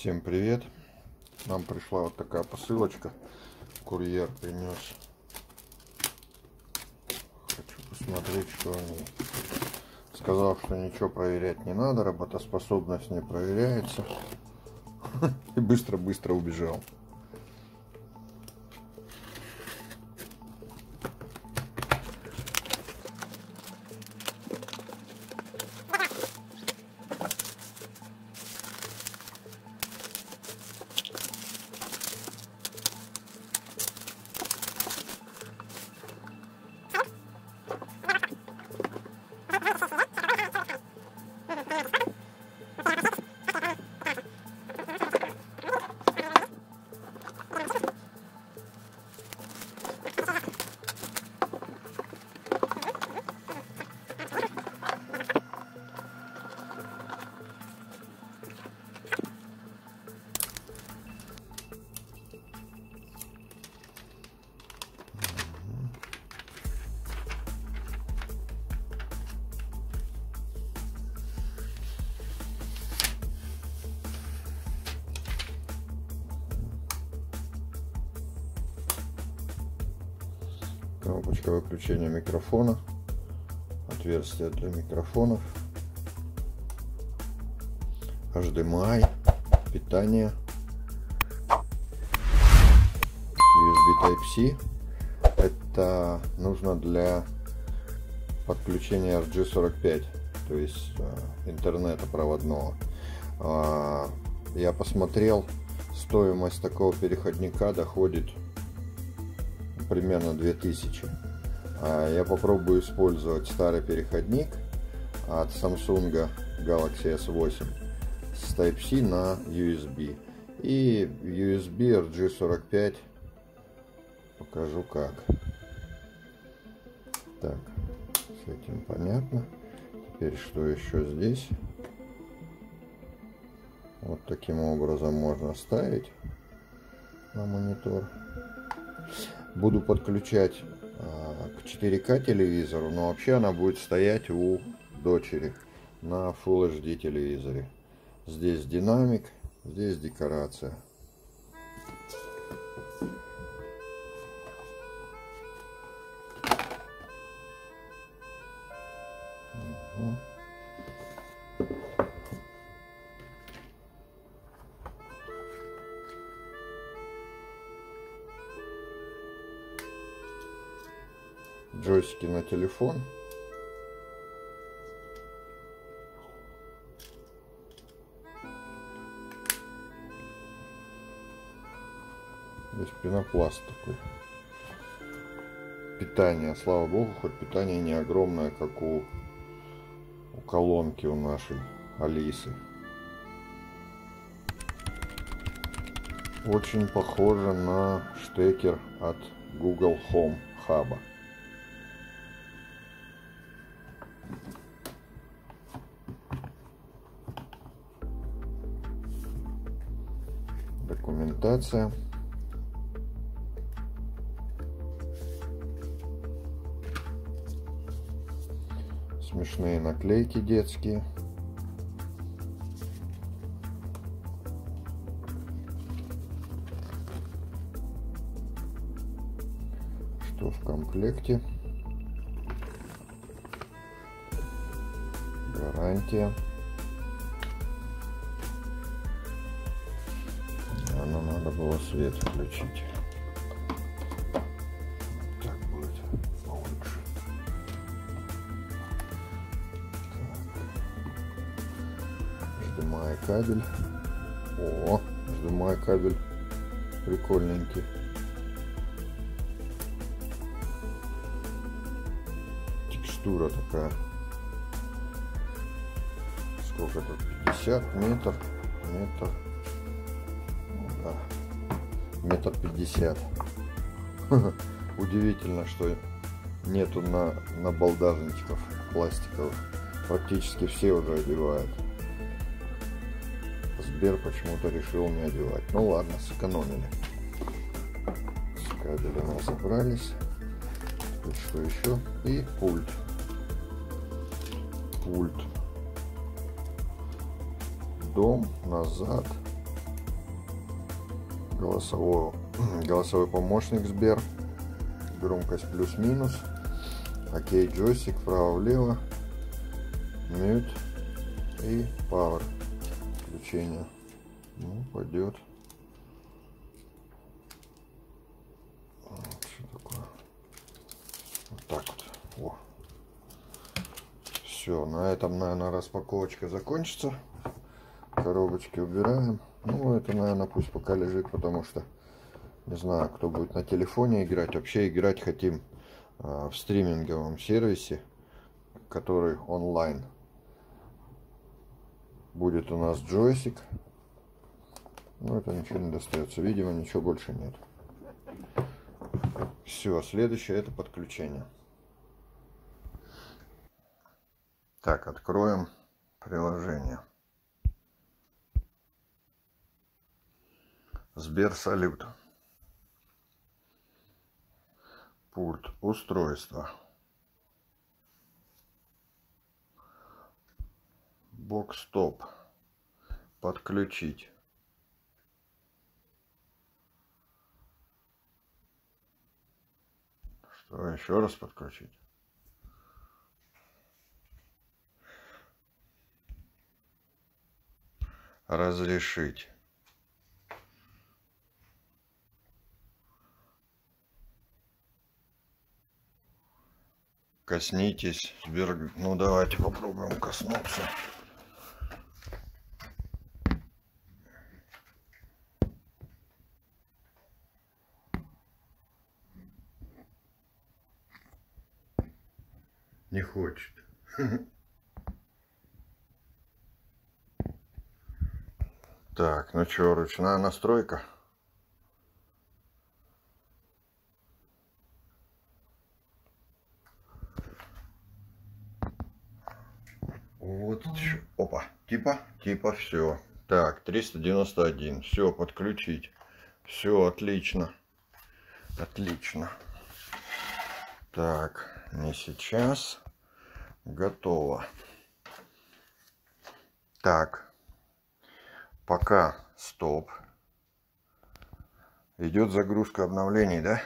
Всем привет! Нам пришла вот такая посылочка. Курьер принес. Хочу посмотреть, что они. Сказал, что ничего проверять не надо, работоспособность не проверяется. И быстро-быстро убежал. Кнопочка выключения микрофона, отверстие для микрофонов, HDMI, питание, USB Type-C. Это нужно для подключения RG45, то есть э, интернета проводного. А, я посмотрел, стоимость такого переходника доходит примерно 2000. А, я попробую использовать старый переходник от Samsung Galaxy S8 с Type-C на USB. И USB RG45 покажу как. Так, с этим понятно. Теперь что еще здесь? Вот таким образом можно ставить на монитор. Буду подключать а, к 4К телевизору, но вообще она будет стоять у дочери на Full HD телевизоре. Здесь динамик, здесь декорация. Угу. Джойстики на телефон. Здесь пенопласт такой. Питание, слава богу, хоть питание не огромное, как у, у колонки у нашей Алисы. Очень похоже на штекер от Google Home Hub. Документация. Смешные наклейки детские. Что в комплекте? Гарантия. Свет включить. Так будет получше. Так. Кабель. О, HDMI кабель прикольненький. Текстура такая. Сколько тут? 50 метр. Метр метр пятьдесят. Удивительно, что нету на, на балдажничков пластиковых. Практически все уже одевают. Сбер почему-то решил не одевать. Ну ладно, сэкономили. С кабеля мы разобрались. Теперь что еще? И пульт. Пульт. Дом, назад, голосовой, голосовой помощник Сбер. Громкость плюс-минус. Окей, джойстик вправо-влево. Мьют и Power. Включение. Ну, пойдет. Что такое? Вот так вот. О. Все, на этом, наверное, распаковочка закончится. Коробочки убираем. Ну, это, наверное, пусть пока лежит, потому что не знаю, кто будет на телефоне играть. Вообще играть хотим э, в стриминговом сервисе, который онлайн. Будет у нас джойстик. Ну, это ничего не достается. Видимо, ничего больше нет. Все, следующее это подключение. Так, откроем приложение. Сбер салют. Пульт устройства. Бокс топ. Подключить. Что еще раз подключить? Разрешить. Коснитесь. Ну давайте попробуем коснуться. Не хочет. Так, ну что, ручная настройка. Вот, опа, типа, типа, все. Так, 391, все, подключить. Все, отлично. Отлично. Так, не сейчас. Готово. Так, пока стоп. Идет загрузка обновлений, да?